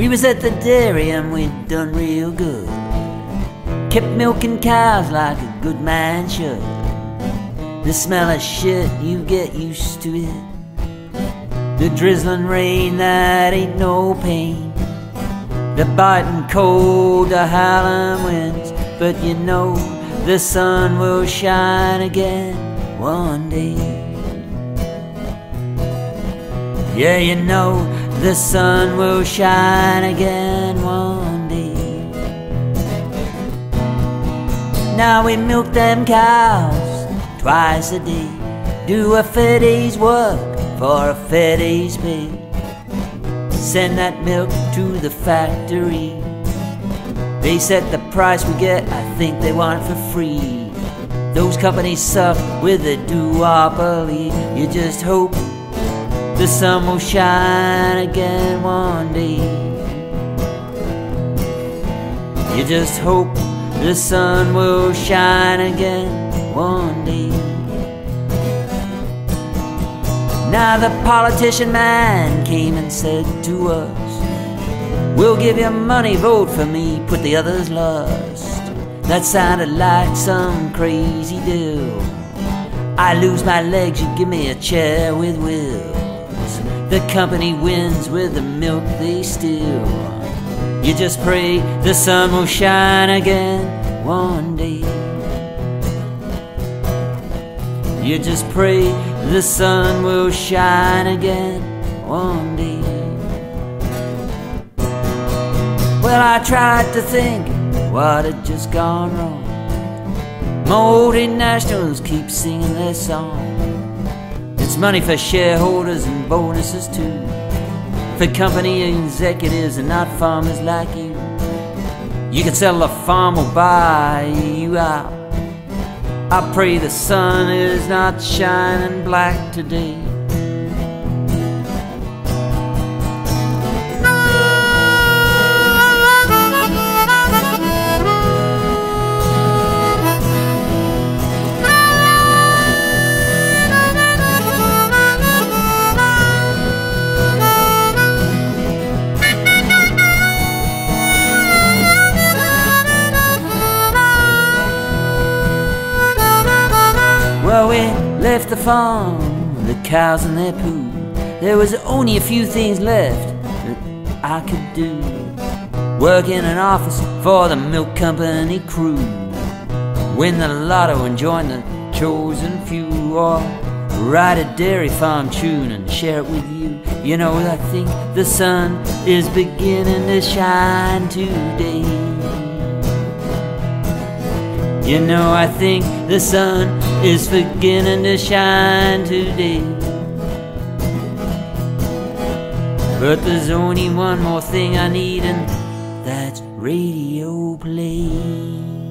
We was at the dairy and we done real good. Kept milking cows like a good man should. The smell of shit, you get used to it. The drizzling rain, that ain't no pain. The biting cold, the howling winds. But you know the sun will shine again one day. Yeah, you know the sun will shine again one day. Now we milk them cows twice a day. Do a fair day's work for a fair day's pay. Send that milk to the factory. They set the price we get, I think they want it for free. Those companies suck with a duopoly. You just hope the sun will shine again one day. You just hope the sun will shine again one day. Now the politician man came and said to us, We'll give you money, vote for me, put the others last. That sounded like some crazy deal. I lose my legs, you give me a chair with wheels. The company wins with the milk they steal. You just pray the sun will shine again one day. You just pray the sun will shine again one day. Well, I tried to think what had just gone wrong. Multinationals keep singing their song. It's money for shareholders and bonuses too. For company executives and not farmers like you. You can sell a farm or buy you out. I pray the sun is not shining black today. Left the farm, the cows and their poo. There was only a few things left that I could do. Work in an office for the milk company crew. Win the lotto and join the chosen few. Or write a dairy farm tune and share it with you. You know, I think the sun is beginning to shine today. You know, I think the sun is beginning to shine today. But there's only one more thing I need, and that's radio play.